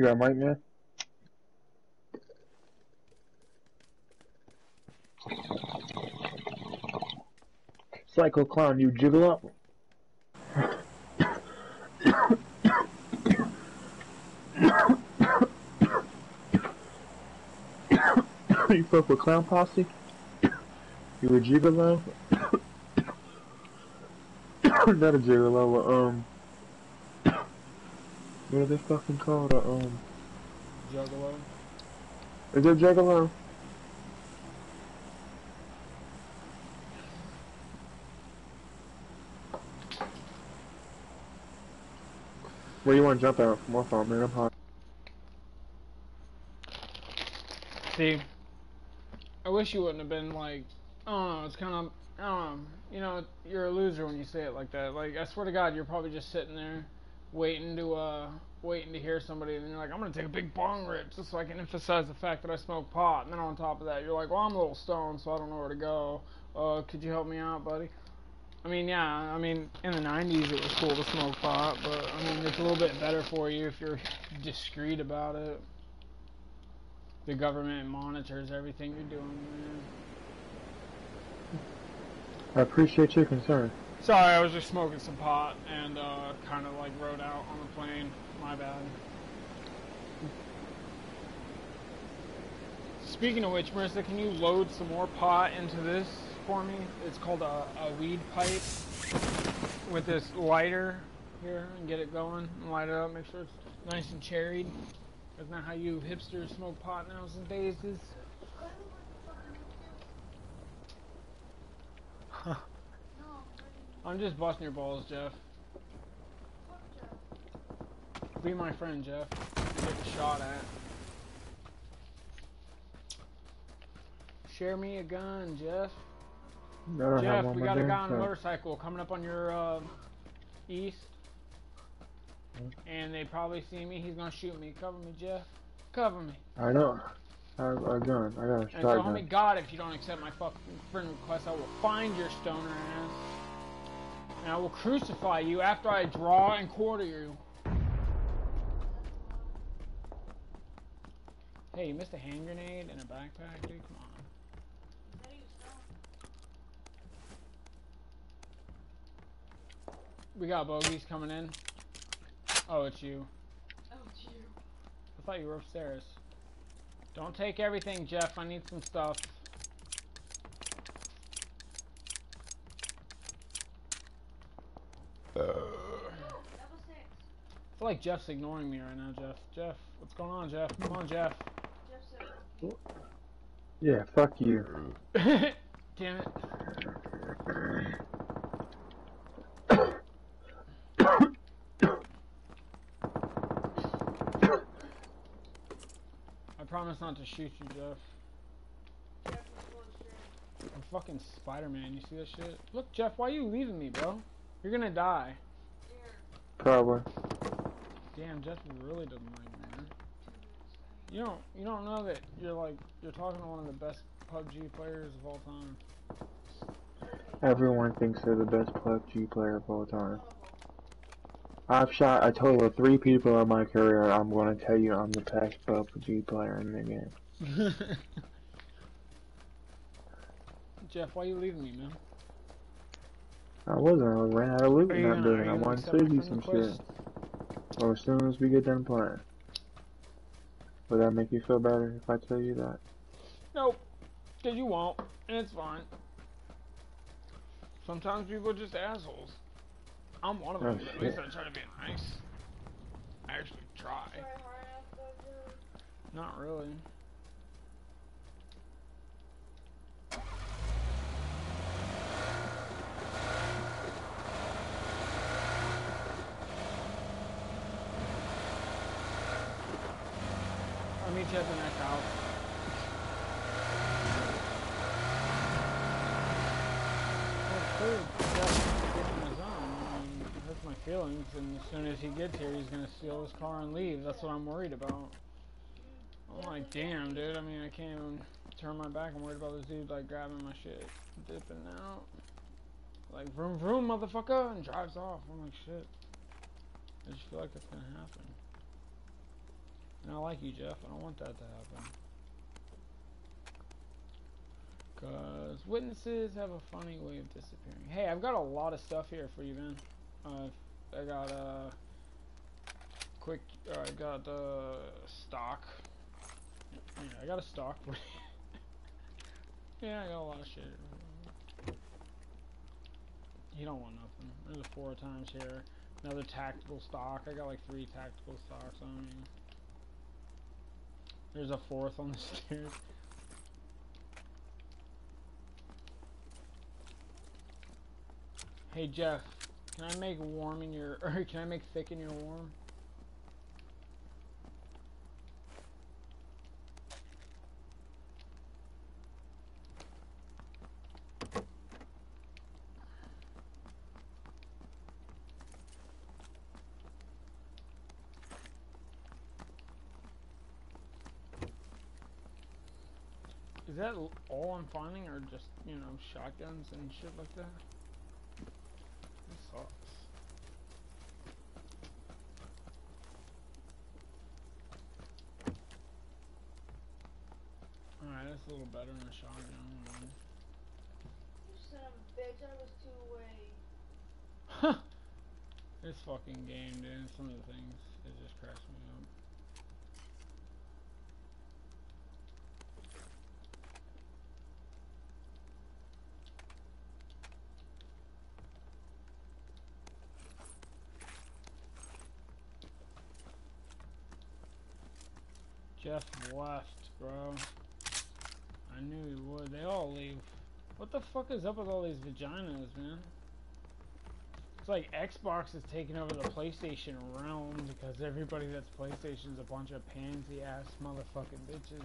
You got mic, man? Psycho clown, you jiggle up. you fuck with clown posse? You a gigolo? Not a gigolo, um... What are they fucking called? Uh, um... Juggalo. Is it gigolo? Where you want to jump out? My fault, man. I'm hot. See, I wish you wouldn't have been like, I don't know, it's kind of, I don't know, you know, you're a loser when you say it like that. Like, I swear to God, you're probably just sitting there waiting to, uh, hear somebody, and you're like, I'm gonna take a big bong rip just so I can emphasize the fact that I smoke pot. And then on top of that, you're like, well, I'm a little stoned, so I don't know where to go. Uh, could you help me out, buddy? I mean, yeah, I mean, in the 90s it was cool to smoke pot, but I mean, it's a little bit better for you if you're discreet about it. The government monitors everything you're doing, man. I appreciate your concern. Sorry, I was just smoking some pot and uh, kind of like rode out on the plane. My bad. Speaking of which, Marissa, can you load some more pot into this for me? It's called a, a weed pipe with this lighter here and get it going and light it up. Make sure it's nice and cherried. Isn't that how you hipsters smoke pot nowadays? I'm just busting your balls, Jeff. Be my friend, Jeff. Get shot at. Share me a gun, Jeff. Jeff, we got a guy on a motorcycle coming up on your uh, east. And they probably see me. He's gonna shoot me. Cover me, Jeff. Cover me. I know. I have a gun. I got a And so shotgun. help me God, if you don't accept my fucking friend request, I will find your stoner ass. And I will crucify you after I draw and quarter you. Hey, you missed a hand grenade and a backpack, dude? Come on. We got bogeys coming in. Oh, it's you. Oh, it's you. I thought you were upstairs. Don't take everything, Jeff. I need some stuff. Feel like Jeff's ignoring me right now, Jeff. Jeff, what's going on, Jeff? Come on, Jeff. Yeah, fuck you. Damn it. I promise not to shoot you, Jeff. Jeff was full of shit. I'm fucking Spider-Man. You see that shit? Look, Jeff, why are you leaving me, bro? You're gonna die. Probably. Damn, Jeff really doesn't like me, man. You don't, you don't know that you're like, you're talking to one of the best PUBG players of all time. Everyone thinks they're the best PUBG player of all time. I've shot a total of three people in my career. I'm going to tell you I'm the best PUBG player in the game. Jeff, why are you leaving me, man? I wasn't. I ran out of loot in that building. I wanted to save you some request? shit. Or as soon as we get done playing. Would that make you feel better if I tell you that? Nope, cause you won't, and it's fine. Sometimes people are just assholes. I'm one of them. Oh, at least. I try to be nice. I actually try. Try hard enough, though, dude. Not really. I'll meet you at the next house. Oh, cool. Jeff getting his own. I mean, it hurts my feelings, and as soon as he gets here, he's gonna steal his car and leave. That's what I'm worried about. I'm like, damn, dude. I mean, I can't even turn my back. I'm worried about this dude like grabbing my shit, dipping out, like vroom vroom, motherfucker, and drives off. I'm like, shit. I just feel like that's gonna happen. And I like you, Jeff. I don't want that to happen. Because witnesses have a funny way of disappearing. Hey, I've got a lot of stuff here for you, man. Uh, I got uh, quick. Uh, I got uh, stock. Yeah, I got a stock for you. yeah, I got a lot of shit. You don't want nothing. There's a four times here. Another tactical stock. I got like three tactical stocks on me. There's a fourth on the stairs. Hey Jeff, can I make warm in your, or can I make thick in your warm? Is that all I'm finding, or just, you know, shotguns and shit like that? This sucks. Alright, that's a little better than a shotgun. I. You son of a bitch, I was two away. Huh! This fucking game, dude. Some of the things, it just cracks me up. Jeff left, bro. I knew he would. They all leave. What the fuck is up with all these vaginas, man? It's like Xbox is taking over the PlayStation realm because everybody that's PlayStation is a bunch of pansy ass motherfucking bitches.